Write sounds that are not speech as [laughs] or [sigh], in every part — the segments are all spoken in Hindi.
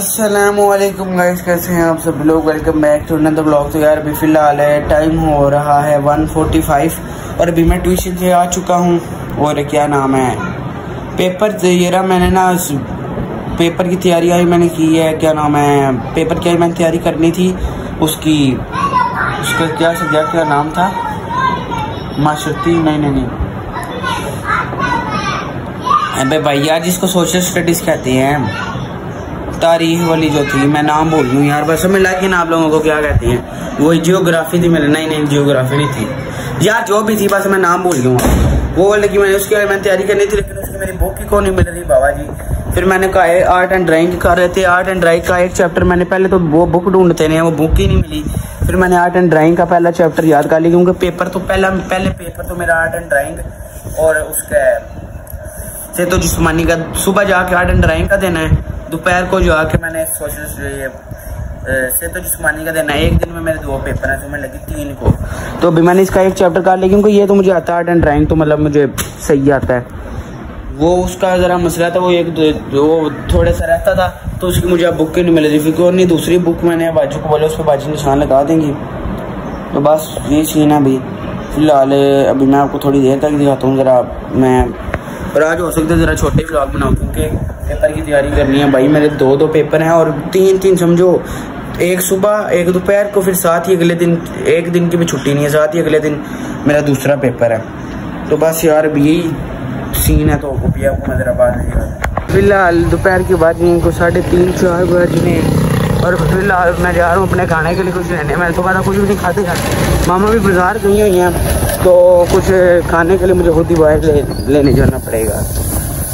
असलकुम गाइस कैसे हैं आप सब लोग? Welcome back to another blog तो यार, अभी फ़िलहाल है टाइम हो रहा है 1:45 और अभी मैं ट्यूशन से आ चुका हूँ और क्या नाम है? पेपर ये रहा मैंने ना पेपर की तैयारी आई मैंने की है, क्या नाम है? पेपर की आई मैंने तैयारी करनी थी, उसकी, उसका क्या सब्जेक्ट का नाम था? माशरती, नहीं नहीं नहीं। अबे भैया, जिसको सोशल स्टडीज़ कहते हैं तारीख वाली जो थी, मैं नाम बोल दूँ यार, बस में लेकिन आप लोगों को क्या कहते हैं। वही जियोग्राफी थी मेरे नहीं नहीं जियोग्राफी नहीं थी। यार जो भी थी, बस मैं नाम भूल गया वो लेकिन मैंने उसकी मैंने तैयारी करनी थी, लेकिन उसकी मेरी बुक ही कौन नहीं मिल रही बाबा जी? फिर मैंने कहा आर्ट एंड ड्राइंग कर रहे थे आर्ट एंड ड्राइंग का एक चैप्टर मैंने पहले तो वो बुक ढूंढते रहे वो बुक ही नहीं मिली। फिर मैंने आर्ट एंड ड्राइंग का पहला चैप्टर याद कर लिया, क्योंकि पेपर तो पहला, पहले पेपर तो मेरा आर्ट एंड ड्राइंग और उसका, से तो जिसमानी का, सुबह जाके आर्ट एंड ड्राइंग का देना है। दोपहर को जो आके मैंने सोशल ये से तो जिसमानी का देना है एक दिन में मेरे दो पेपर हैं तो मैं लगी तीन को तो अभी मैंने इसका एक चैप्टर कर लिया क्योंकि ये तो मुझे आता है आर्ट एंड ड्राइंग तो मतलब मुझे सही आता है। वो उसका ज़रा मसला था वो एक वो थोड़े सा रहता था तो उसकी मुझे अब बुक ही नहीं मिल रही फिर और नहीं दूसरी बुक मैंने बाजू को बोले उस पर बाजू निशान लगा देंगी। तो बस ये सीन है अभी। फ़िलहाल अभी मैं आपको थोड़ी देर तक दिखाता हूँ ज़रा मैं और आज हो सकता है ज़रा छोटे ब्लॉग बनाऊँ क्योंकि पेपर की तैयारी करनी है भाई मेरे दो दो पेपर हैं और तीन तीन समझो। एक सुबह एक दोपहर को फिर साथ ही अगले दिन एक दिन की भी छुट्टी नहीं है साथ ही अगले दिन मेरा दूसरा पेपर है। तो बस यार यही सीन है तो भैया बात फ़िलहाल दोपहर की बात नहीं को साढ़े तीन चार बजने और फ़िलहाल मैं जा रहा हूँ अपने खाने के लिए कुछ लेने। मैं तो कहता कुछ भी नहीं खाते खाते। मामा भी बाज़ार गई हुई हैं तो कुछ खाने के लिए मुझे खुद ही बाहर ले, लेने जाना पड़ेगा।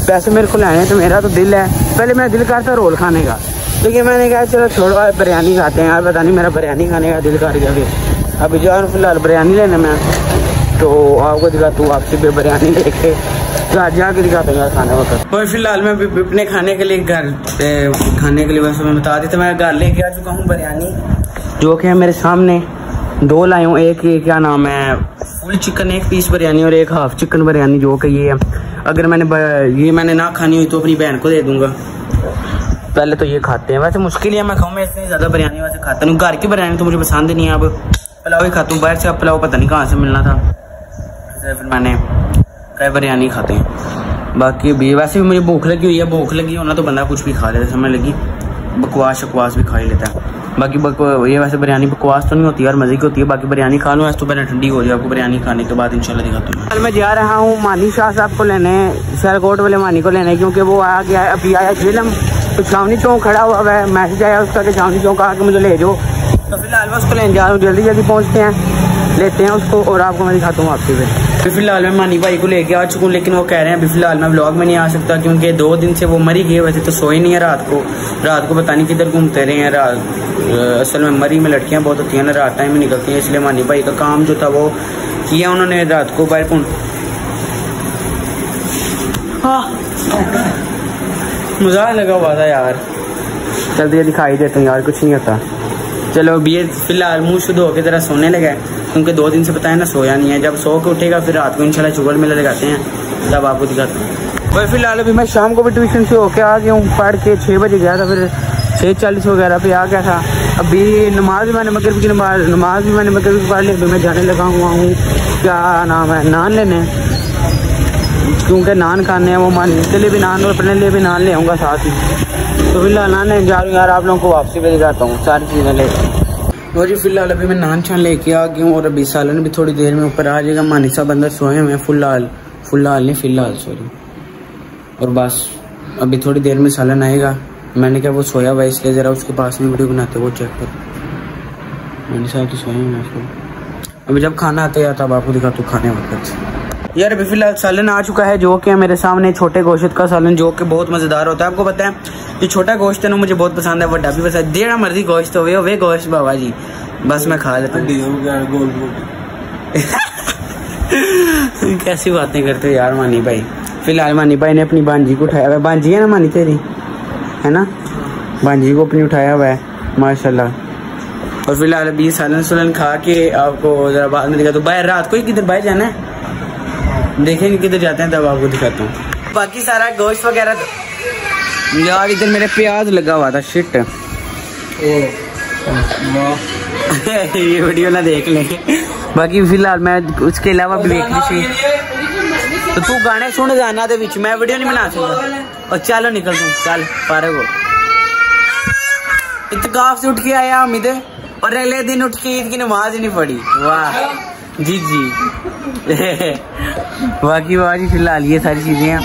पैसे मेरे को लाए तो मेरा तो दिल है। पहले मेरा दिल करता रोल खाने का। लेकिन मैंने कहा, चलो छोड़ो, आज बिरयानी खाते हैं। यार पता नहीं मेरा बिरयानी खाने का दिल कर गया फिर। अभी जा रहा फ़िलहाल बिरयानी लेने में। तो आपको दिखा, तू आपसे भी बिरयानी लेके तो आज जाके दिखाते हैं खाने वक्त। और फ़िलहाल मैं अपने खाने के लिए घर खाने के लिए वैसे मैं बता दी तो मैं घर लेके आ चुका हूँ बिरयानी। जो कि है मेरे सामने। दो लाए एक ये क्या नाम है? फुल चिकन एक पीस बिरयानी और एक हाफ़ चिकन बिरयानी जो कि ये है। अगर मैंने ये मैंने ना खानी हुई तो अपनी बहन को दे दूँगा। पहले तो ये खाते हैं। वैसे मुश्किल है मैं खाऊँ मैं इतनी ज़्यादा बिरयानी वैसे खाता हूँ घर की बिरयानी तो मुझे पसंद नहीं है। अब पुलाव ही खाता हूँ। बाहर से अब पुलाव पता नहीं कहाँ से मिलना था। फिर मैंने कई बिरयानी खाते हैं। बाकी भी, वैसे भी मुझे भूख लगी हुई है। भूख लगी होना तो बंदा कुछ भी खा लेता समय लगी? बकवास, शकवास भी खा ही लेता है। बाकी बक ये वैसे बिरयानी बकवास तो नहीं होती यार, मज़े की होती है। बाकी बिरयानी खा लो तो पहले ठंडी हो जाए आपको बिरयानी खाने के बाद इंशाल्लाह दिखाता हूँ कल मैं जा रहा हूँ, मानी शाह साहब को लेने, शहरकोट वाले मानी को लेने, क्योंकि वो आ गया अभी आया झेलम तो छावनी चौक खड़ा हुआ है, मैसेज आया उसका कि छावनी चौक आके मुझे ले जाओ। तो फ़िलहाल मैं उसको लेने जा रहा हूँ जल्दी जल्दी पहुँचते हैं, लेते हैं उसको और आपको मैं दिखाता हूँ आपके पे अभी फ़िलहाल मैं मानी भाई को लेके आ चुका हूँ लेकिन वो कह रहे हैं अभी फ़िलहाल मैं ब्लॉग में नहीं आ सकता क्योंकि दो दिन से वो मरी गए वैसे तो सोए नहीं है रात को। रात को पता नहीं किधर घूमते रहे हैं रात असल में मरी में लड़कियाँ बहुत होती हैं ना रात टाइम में निकलती हैं इसलिए मानी भाई का काम जो था वो किया उन्होंने रात को बाहर कौन? मज़ा लगा हुआ था यार। जल्दी दिखाई देते हैं यार कुछ नहीं होता। चलो अभी ये फ़िलहाल मुँह शुद्ध होकर जरा सोने लगे क्योंकि दो दिन से पता है ना सोया नहीं है। जब सो के उठेगा, फिर रात को इंशाल्लाह चुगल मेला लगाते हैं। तब आपको दिखाते हैं। भाई, फ़िलहाल अभी मैं शाम को भी ट्यूशन से होके आ गया हूँ, पढ़ के छः बजे गया था, फिर छः चालीस वगैरह पे आ गया था। अभी नमाज़ भी मैंने मगर की नमाज़ नमाज़ भी मैंने मगर की पढ़ ली, अभी मैं जाने लगा हुआ हूँ। क्या नाम है? नान लेने। क्योंकि नान खाने हैं, वो मान के लिए भी नान और अपने लिए भी नान ले आऊँगा साथ ही तो फ़िलहाल नान लेने जा रहा हूँ यार, आप लोगों को वापसी पे दिखाता हूँ, सारी चीज़ें ले। और जी, फ़िलहाल अभी मैं नान छान लेके आ गया हूँ और अभी सालन भी थोड़ी देर में ऊपर आ जाएगा। मानी साहब अंदर सोए हुए फ़िलहाल फ़िलहाल नहीं, फ़िलहाल सॉरी और बस, अभी थोड़ी देर में सालन आएगा। मैंने कहा वो सोया हुआ इसलिए ज़रा उसके पास में वीडियो बनाते वो चेक कर। मानी साहब तो सोए हुए उसको। अभी जब खाना आता है तब आपको दिखा तो खाने वक्त यार अभी फ़िलहाल सालन आ चुका है जो कि मेरे सामने छोटे गोश्त का सालन जो कि बहुत मज़ेदार होता है। आपको पता है जो छोटा गोश्त है ना मुझे बहुत पसंद है बड़ा भी पसंद है देना मर्ज़ी गोश्त हो वे वे गोश्त बाबा जी। बस मैं खा लेता हूँ। [laughs] कैसी बातें करते हो यार मानी भाई। फ़िलहाल मानी भाई ने अपनी बांजी को उठाया हुआ बांजी है ना मानी तेरी? है ना? बांजी को अपनी उठाया हुआ है माशाल्लाह। और फ़िलहाल अभी सालन सुलन खा के आपको जरा बाद में दिखा तो बाहर रात को ही किधर बाहर जाना है? देखेंगे किधर जाते हैं तब आपको दिखाता हूँ। बाकी सारा गोश्त वगैरह तो यार इधर मेरे प्याज लगा हुआ था शिट [laughs] ये वीडियो ना देख ले। बाकी फ़िलहाल मैं उसके अलावा भी देख ली तो तू गाने सुन जाना दे मैं वीडियो नहीं बना सकता। और चलो निकल तू चल पारे को। इतकाफ से उठ के आया उम्मीद और अगले दिन उठ के ईद की नमाज़ ही नहीं पड़ी वाह। जी जी। बाकी बाकी फ़िलहाल ये सारी चीज़ें हैं।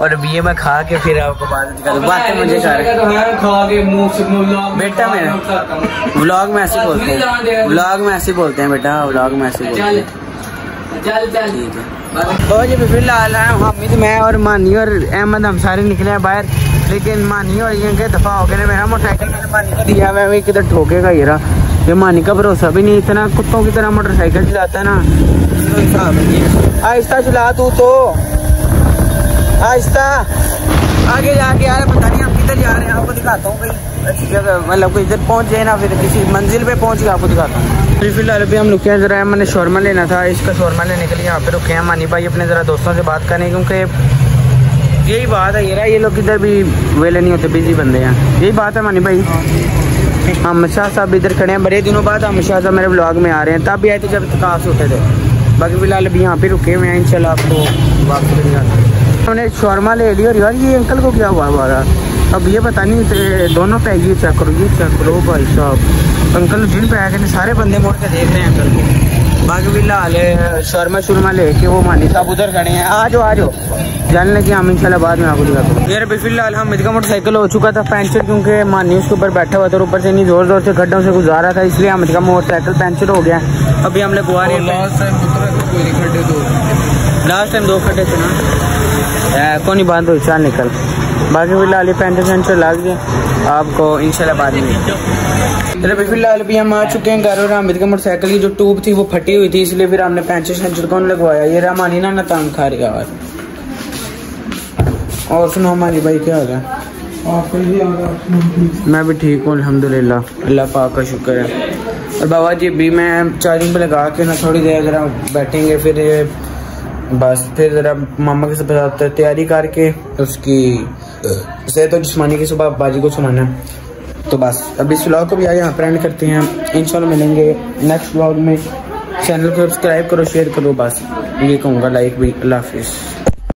और अब ये मैं खा के फिर आपको बात बातें मुझे खा बेटा मेरा व्लॉग में ऐसे बोलते हैं। व्लॉग में ऐसे बोलते हैं बेटा व्लॉग में ऐसे बोलते हैं। चल चल ठीक है। और जी फ़िलहाल हामिद मैं और मानी और अहमद हम सारे निकले हैं बाहर। लेकिन मानी और ये दफ़ा हो गए मेरा मोटरसाइकिल मैंने मानी को दिया मैं किधर ठोकेगा ये रहा। ये मानी का भरोसा भी नहीं, इतना कुत्तों की तरह मोटरसाइकिल चलाता है ना। आहिस्ता चला तू तो। आहिस्ता। आगे जाके यार, पता नहीं हम किधर जा रहे हैं, आपको दिखाता हूँ अच्छी जगह मतलब कोई इधर पहुँच जाए ना, फिर किसी मंजिल पे पहुँच के आपको दिखाता हूँ। फ़िलहाल अभी हम रुके हैं, ज़रा मैंने शोरमा लेना था, इसका शोरमा लेने के लिए यहाँ पे रुके हैं। मानी भाई अपने ज़रा दोस्तों से बात करें क्योंकि यही बात है, ये ये लोग इधर भी वेले नहीं होते, बिज़ी बंदे हैं। यही बात है, मानी भाई। हम शाह साहब इधर खड़े हैं। बड़े दिनों बाद हम शाह मेरे ब्लॉग में आ रहे हैं। तब भी आए थे जब तकाश होते थे। बाकी फ़िलहाल अभी यहाँ पे रुके हुए हैं, इंशाल्लाह आपको वापस उन्होंने शौरमा ले लिया और यार ये अंकल को क्या हुआ हमारा? अब ये पता नहीं दोनों पे ये चेक करो, ये चेक करो भाई साहब। अंकल जिन पे आए सारे बंदे मोड़ के देख रहे हैं अंकल को। बाकी फ़िलहाल, शर्मा शुरमा लेके वो मानी साहब उधर खड़े हैं। आ जाओ आ जाओ। जान लगे हम इंशाल्लाह बाद में आपको दिखाते यार अभी फ़िलहाल हम का मोटरसाइकिल हो चुका था पंचर क्योंकि मानी उसके ऊपर बैठा हुआ था ऊपर से नहीं ज़ोर ज़ोर से गड्ढों से गुजारा था इसलिए हम का मोटरसाइकिल पंचर हो गया। अभी हम लोग रहे लास्ट टाइम दो। खड्डे थे ना। कौन बाँध हो चार निकल। बाकी फ़िलहाल पेंटर सेंटर लग गए आपको इंशाल्लाह बाद में। अभी फ़िलहाल भी हम आ चुके हैं घर और हामिद का मोटरसाइकिल की जो ट्यूब थी वो फटी हुई थी इसलिए फिर हमने पेंचर सेंटर कौन लगवाया। ये रामानी ना तंग खा रही और और सुनो हमारी भाई क्या हो गया मैं भी ठीक हूँ, अल्हम्दुलिल्लाह। अल्लाह पाक का शुक्र है। और बाबा जी भी मैं चार्जिंग पे लगा के ना थोड़ी देर जरा बैठेंगे, फिर बस, फिर ज़रा मामा के साथ तैयारी करके उसकी सेहत और जिसमानी की सुबह बाजी को सुनाना तो बस, अभी इस को भी आगे यहाँ पर एंड करते हैं। इंशाल्लाह मिलेंगे नेक्स्ट व्लॉग में। चैनल को सब्सक्राइब करो शेयर करो, बस। ये कहूँगा लाइक भी, अल्लाह हाफिज़।